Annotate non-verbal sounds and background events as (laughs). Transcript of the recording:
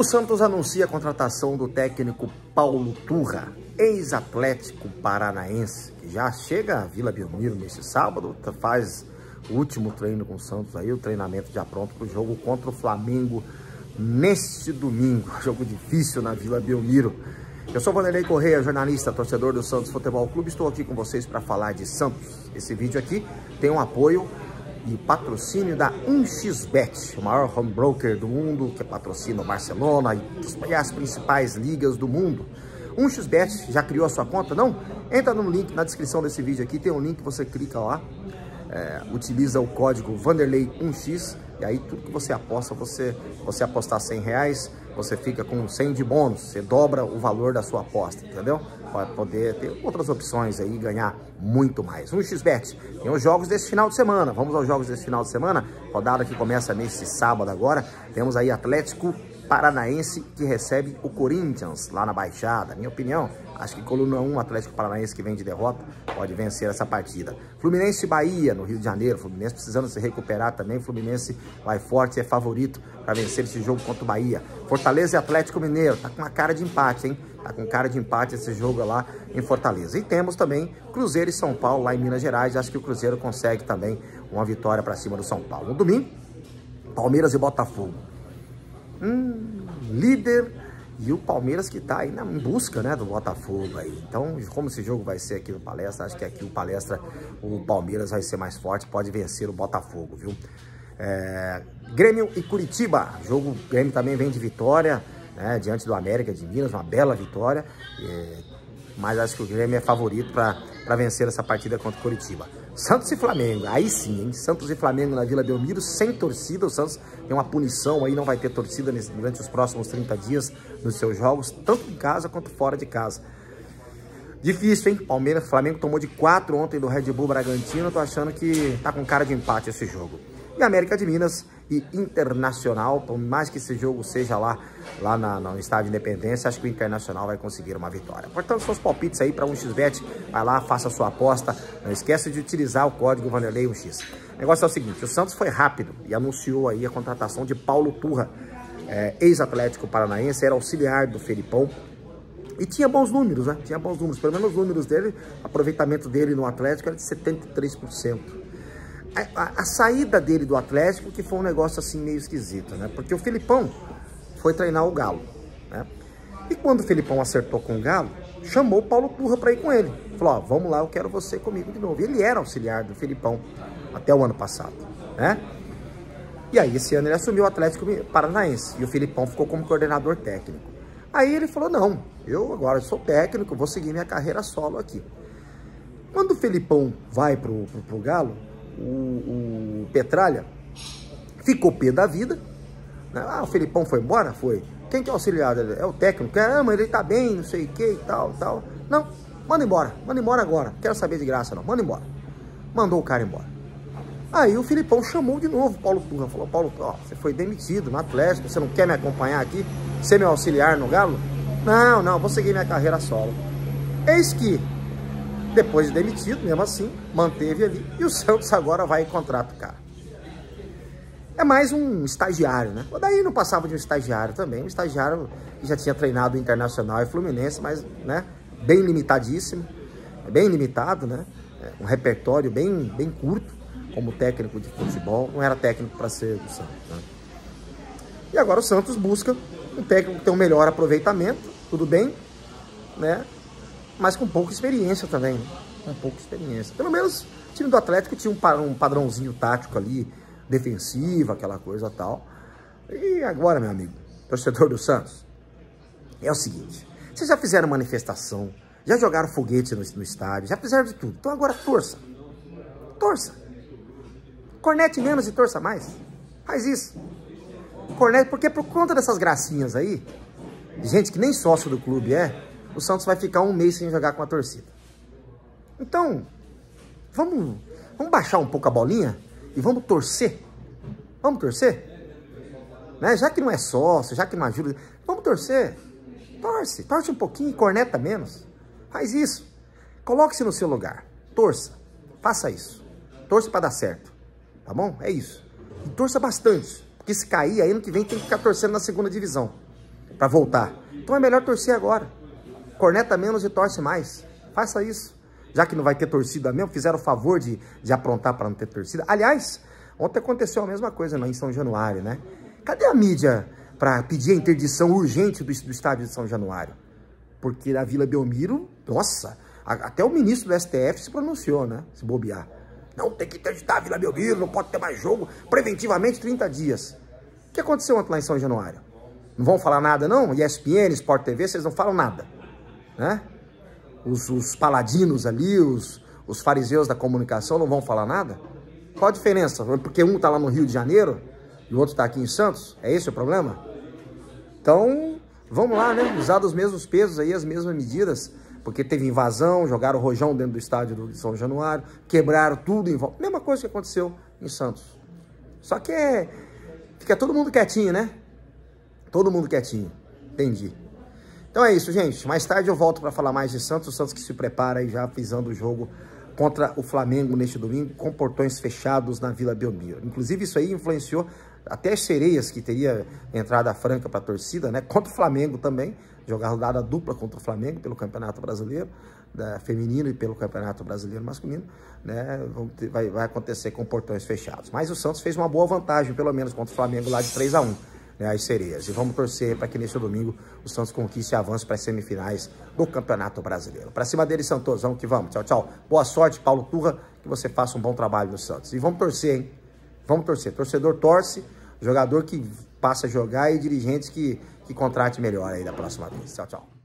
O Santos anuncia a contratação do técnico Paulo Turra, ex-atlético paranaense, que já chega à Vila Belmiro neste sábado, faz o último treino com o Santos aí, o treinamento já pronto para o jogo contra o Flamengo neste domingo. (laughs) Jogo difícil na Vila Belmiro. Eu sou Vanderlei Correia, jornalista, torcedor do Santos Futebol Clube. Estou aqui com vocês para falar de Santos. Esse vídeo aqui tem um apoio e patrocínio da 1xBet, o maior home broker do mundo, que patrocina o Barcelona e as principais ligas do mundo. 1xBet, já criou a sua conta? Não? Entra no link na descrição desse vídeo aqui, tem um link, você clica lá, é, utiliza o código Vanderlei1x e aí tudo que você aposta, você, você apostar 100 reais, você fica com 100 de bônus, você dobra o valor da sua aposta, entendeu? Pode poder ter outras opções aí e ganhar muito mais. Um xbet, tem os jogos desse final de semana, vamos aos jogos desse final de semana, rodada que começa nesse sábado agora, temos aí Atlético Paranaense que recebe o Corinthians lá na Baixada. Minha opinião, acho que coluna 1, Atlético Paranaense que vem de derrota, pode vencer essa partida. Fluminense Bahia, no Rio de Janeiro. Fluminense precisando se recuperar também. Fluminense vai forte, é favorito para vencer esse jogo contra o Bahia. Fortaleza e Atlético Mineiro. Tá com uma cara de empate, hein? Tá com cara de empate esse jogo lá em Fortaleza. E temos também Cruzeiro e São Paulo lá em Minas Gerais. Acho que o Cruzeiro consegue também uma vitória para cima do São Paulo. No domingo, Palmeiras e Botafogo. Hum, líder e o Palmeiras que está aí na, busca né, do Botafogo aí. Então, como esse jogo vai ser aqui no Palestra, acho que aqui o Palestra, o Palmeiras vai ser mais forte, pode vencer o Botafogo, viu? É, Grêmio e Curitiba, jogo, Grêmio também vem de vitória, né, diante do América de Minas, uma bela vitória. É, mas acho que o Grêmio é favorito para vencer essa partida contra o Curitiba. Santos e Flamengo, aí sim, hein? Santos e Flamengo na Vila Belmiro, sem torcida. O Santos tem uma punição aí, não vai ter torcida nesse, durante os próximos 30 dias nos seus jogos, tanto em casa quanto fora de casa. Difícil, hein? Palmeiras, Flamengo tomou de 4 ontem do Red Bull Bragantino. Tô achando que tá com cara de empate esse jogo. E América de Minas e Internacional, por mais que esse jogo seja lá, lá na, no Estádio Independência, acho que o Internacional vai conseguir uma vitória. Portanto, seus palpites aí para 1xBet, vai lá, faça a sua aposta. Não esqueça de utilizar o código Vanderlei 1x. O negócio é o seguinte, o Santos foi rápido e anunciou aí a contratação de Paulo Turra, é, ex-atlético paranaense, era auxiliar do Felipão, e tinha bons números, né? Tinha bons números. Pelo menos os números dele, aproveitamento dele no Atlético era de 73% a, a, saída dele do Atlético que foi um negócio assim meio esquisito, né? Porque o Filipão foi treinar o Galo, né? E quando o Filipão acertou com o Galo, chamou o Paulo Turra para ir com ele. Falou, ó, vamos lá, eu quero você comigo de novo. Ele era auxiliar do Filipão até o ano passado, né? E aí esse ano ele assumiu o Atlético Paranaense e o Filipão ficou como coordenador técnico. Aí ele falou, não, eu agora sou técnico, vou seguir minha carreira solo aqui. Quando o Felipão vai pro, pro, pro Galo, o, o Petralha ficou pé da vida. Né? Ah, o Felipão foi embora? Foi. Quem que é o auxiliar? É o técnico. Ah, mas ele tá bem, não sei o que e tal, tal. Não, manda embora. Manda embora agora. Quero saber de graça não. Manda embora. Mandou o cara embora. Aí o Filipão chamou de novo o Paulo Turra. Falou, Paulo, ó, você foi demitido no Atlético, você não quer me acompanhar aqui? Ser meu auxiliar no Galo? Não, não, vou seguir minha carreira solo. Eis que depois de demitido, mesmo assim, manteve ali. E o Santos agora vai contratar o cara. É mais um estagiário, né? O daí não passava de um estagiário também. Um estagiário que já tinha treinado Internacional e Fluminense, mas, né? Bem limitadíssimo. Bem limitado, né? É, um repertório bem, bem curto como técnico de futebol. Não era técnico para ser do Santos, né? E agora o Santos busca um técnico que tem um melhor aproveitamento, tudo bem, né? Mas com pouca experiência também. Com pouca experiência. Pelo menos o time do Atlético tinha um padrãozinho tático ali, defensivo, aquela coisa tal. E agora, meu amigo, torcedor do Santos, é o seguinte: vocês já fizeram manifestação, já jogaram foguete no, no estádio, já fizeram de tudo. Então agora torça. Torça. Cornete menos e torça mais. Faz isso. Cornete, porque por conta dessas gracinhas aí, gente que nem sócio do clube é, o Santos vai ficar um mês sem jogar com a torcida. Então, vamos, vamos baixar um pouco a bolinha e vamos torcer. Vamos torcer? Né? Já que não é sócio, já que não ajuda, vamos torcer. Torce, torce um pouquinho, corneta menos. Faz isso. Coloque-se no seu lugar. Torça. Faça isso. Torça para dar certo. Tá bom? É isso. E torça bastante. Porque se cair, aí ano que vem tem que ficar torcendo na segunda divisão. para voltar. Então é melhor torcer agora. Corneta menos e torce mais. Faça isso. Já que não vai ter torcida mesmo, fizeram o favor de, de aprontar para não ter torcida. Aliás, ontem aconteceu a mesma coisa lá em São Januário, né? Cadê a mídia para pedir a interdição urgente do, do estádio de São Januário? Porque a Vila Belmiro, nossa, até o ministro do STF se pronunciou, né? Se bobear. Não tem que interditar a Vila Belmiro, não pode ter mais jogo. Preventivamente, 30 dias. O que aconteceu ontem lá em São Januário? Não vão falar nada, não? ESPN, Sport TV, vocês não falam nada. Né? Os, os paladinos ali, os, os fariseus da comunicação não vão falar nada? Qual a diferença? Porque um está lá no Rio de Janeiro e o outro está aqui em Santos? É esse o problema? Então, vamos lá, né? Usar os mesmos pesos aí, as mesmas medidas porque teve invasão, jogaram rojão dentro do estádio do São Januário, quebraram tudo em volta. Mesma coisa que aconteceu em Santos. Só que é, fica todo mundo quietinho, né? Todo mundo quietinho. Entendi. Então é isso, gente. Mais tarde eu volto para falar mais de Santos. O Santos que se prepara e já visando o jogo contra o Flamengo neste domingo, com portões fechados na Vila Belmiro. Inclusive, isso aí influenciou até as sereias que teria entrada franca para a torcida, né? Contra o Flamengo também, jogar rodada dupla contra o Flamengo pelo Campeonato Brasileiro né? feminino e pelo Campeonato Brasileiro masculino, né? Vai, vai acontecer com portões fechados. Mas o Santos fez uma boa vantagem, pelo menos contra o Flamengo lá de 3 a 1 né, as sereias. E vamos torcer para que nesse domingo o Santos conquiste e avance para as semifinais do Campeonato Brasileiro. Para cima dele, Santos, vamos que vamos. Tchau, tchau. Boa sorte, Paulo Turra, que você faça um bom trabalho no Santos. E vamos torcer, hein? Vamos torcer. Torcedor torce, jogador que passa a jogar e dirigentes que, que contrate melhor aí da próxima vez. Tchau, tchau.